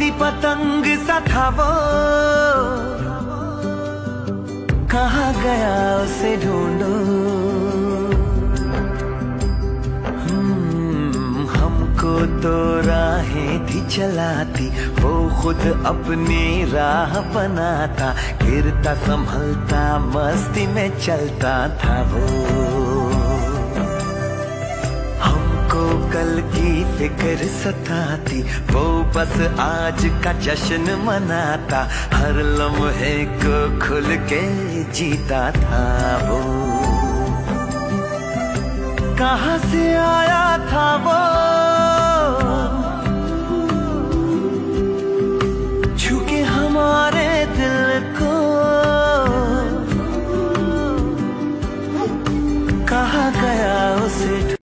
पतंग सा था वो कहा गया उसे ढूंढो? हम्म, हमको तो राहें थी चलाती वो खुद अपनी राह बनाता गिरता संभलता मस्ती में चलता था वो। कल की फ़िक्र सताती, वो बस आज का जश्न मनाता, हर लम्हे को खुल के जीता था वो। कहा से आया था वो? झुके हमारे दिल को। कहा गया उसे